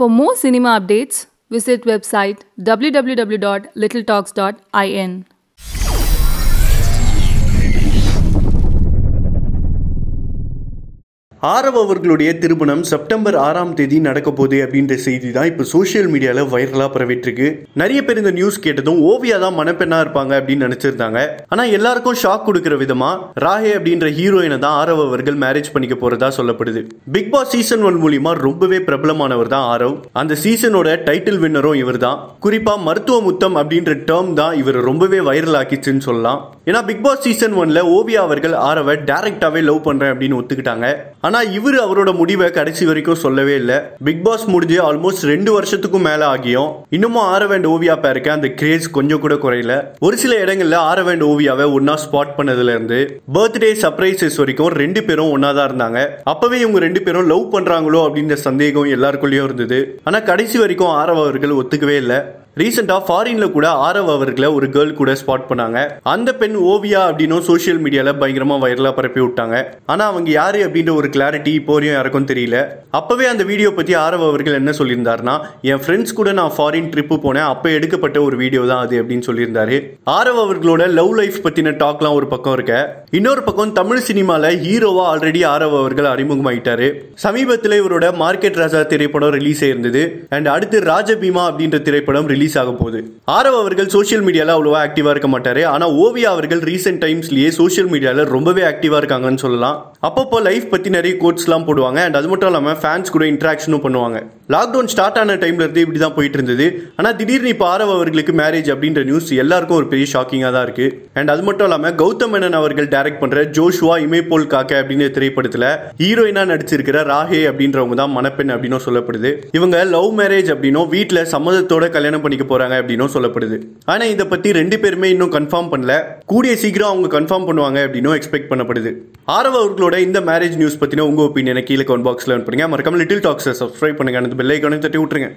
For more cinema updates, visit website www.littletalks.in. Aarav அவர்களுடைய திருமணம் September ஆறாம் தேதி நடக்க போகுது அப்படின்ற செய்தி தான் இப்போ சோஷியல் மீடியாவில் வைரலாக பரவிட்டு நிறைய பேர் இந்த நியூஸ் கேட்டதும் ஓவியா தான் மணப்பெண்ணா இருப்பாங்க அப்படின்னு நினைச்சிருந்தாங்க. ஆனால் எல்லாருக்கும் ஷாக் கொடுக்குற விதமா ராஹே அப்படின்ற ஹீரோயினை தான் ஆரவ் அவர்கள் மேரேஜ் பண்ணிக்க போறதா சொல்லப்படுது. பிக் பாஸ் சீசன் ஒன் மூலியமா ரொம்பவே பிரபலமானவர் தான் ஆரவ். அந்த சீசனோட டைட்டில் வின்னரும் இவர் தான் குறிப்பா மருத்துவ முத்தம் அப்படின்ற டேர்ம் தான் இவர் ரொம்பவே வைரல் ஆக்கிச்சுன்னு சொல்லலாம். ஏன்னா பிக் பாஸ் சீசன் ஒன்ல ஓவியா அவர்கள் ஆரவை டைரக்டாவே லவ் பண்றேன் அப்படின்னு ஒத்துக்கிட்டாங்க. ஆனால் இவர் அவரோட முடிவை கடைசி வரைக்கும் சொல்லவே இல்லை. பிக் பாஸ் முடிஞ்சு ஆல்மோஸ்ட் ரெண்டு வருஷத்துக்கும் மேலே ஆகியும். இன்னமும் ஆரவேண்ட் ஓவியா பேருக்கு அந்த கிரேஸ் கொஞ்சம் கூட குறையல. ஒரு சில இடங்களில் ஆரவேண்ட் ஓவியாவை ஒன்னா ஸ்பாட் பண்ணதுலேருந்து பர்த்டே சர்ப்ரைசஸ் வரைக்கும் ரெண்டு பேரும் ஒன்னா தான் இருந்தாங்க. அப்பவே இவங்க ரெண்டு பேரும் லவ் பண்ணுறாங்களோ அப்படின்ற சந்தேகம் எல்லாருக்குள்ளேயும் இருந்தது. ஆனால் கடைசி வரைக்கும் ஆரவ அவர்கள் ஒத்துக்கவே இல்லை. ரீசெண்டாக ஃபாரின்ல கூட ஆரவ் அவர்களை ஒரு கேர்ள் கூட ஸ்பாட் பண்ணாங்க. அந்த பெண் ஓவியா அப்படின்னும் சோஷியல் மீடியால பயங்கரமா வைரலா பரப்பி விட்டாங்க. ஆனா அவங்க யாரு அப்படின்ற ஒரு கிளாரிட்டி இப்போ வரையும் யாருக்கும் தெரியல. அப்பவே அந்த வீடியோ பத்தி ஆரவ் அவர்கள் என்ன சொல்லியிருந்தாருன்னா என் ஃப்ரெண்ட்ஸ் கூட நான் ஃபாரின் ட்ரிப்பு போனேன். அப்ப எடுக்கப்பட்ட ஒரு வீடியோ தான் அது அப்படின்னு சொல்லியிருந்தாரு. ஆரவ் அவர்களோட லவ் லைஃப் பத்தின டாக்லாம் ஒரு பக்கம் இருக்க. இன்னொரு பக்கம் தமிழ் சினிமால ஹீரோவா ஆல்ரெடி ஆரவ் அவர்கள் அறிமுகமாயிட்டாரு. சமீபத்தில் இவரோட மார்க்கெட் ராஜா திரைப்படம் ரிலீஸ் ஆயிருந்தது. அண்ட் அடுத்து ராஜபீமா அப்படின்ற திரைப்படம் ரிலீஸ் ஆக போகுது. ஆரவ் அவர்கள் சோஷியல் மீடியாவில் அவ்வளோவா ஆக்டிவா இருக்க மாட்டார். ஆனா ஓவியா அவர்கள் ரீசெண்ட் டைம்ஸ்லேயே சோஷியல் மீடியாவில் ரொம்பவே ஆக்டிவா இருக்காங்கன்னு சொல்லலாம். அப்பப்போ லைஃப் பற்றி நிறைய கோட்ஸ்லாம் போடுவாங்க. அண்ட் அது மட்டும் இல்லாமல் ஃபேன்ஸ் கூட இன்ட்ராக்ஷனும் பண்ணுவாங்க. லாக்டவுன் ஸ்டார்ட் ஆன டைம்ல இருந்து இப்படி தான் போயிட்டு இருந்தது. ஆனால் திடீர்னு இப்போ ஆரவ் அவர்களுக்கு மேரேஜ் அப்படின்ற நியூஸ் எல்லாருக்கும் ஒரு பெரிய ஷாக்கிங்காக தான் இருக்குது அண்ட் அது மட்டும் இல்லாமல் கௌதம் மேனன் அவர்கள் டைரக்ட் பண்ணுற ஜோஷுவா இமேபோல் காக்க அப்படின்ற திரைப்படத்தில் ஹீரோயினாக நடிச்சிருக்கிற ராஹே அப்படின்றவங்க தான் மணப்பெண் அப்படின்னும் சொல்லப்படுது. இவங்க லவ் மேரேஜ் அப்படின்னும் வீட்டில் சம்மதத்தோட கல்யாணம் பண்ணிக்க போகிறாங்க அப்படின்னும் சொல்லப்படுது. ஆனால் இதை பற்றி ரெண்டு பேருமே இன்னும் கன்ஃபார்ம் பண்ணல. கூடிய சீக்கிரம் அவங்க கன்ஃபார்ம் பண்ணுவாங்க அப்படின்னும் எக்ஸ்பெக்ட் பண்ணப்படுது. ஆரவ் அவர்களோட இந்த மேரேஜ் நியூஸ் பத்தின உங்க ஒப்பீனியனை கீழே கமெண்ட் பாக்ஸ்ல பண்ணுங்கள் மறக்காம லிட்டில் டாக்ஸை சப்ஸ்கிரைப் பண்ணுங்க. அந்த பெல்லைக்கானே தட்டி விட்டுருங்க.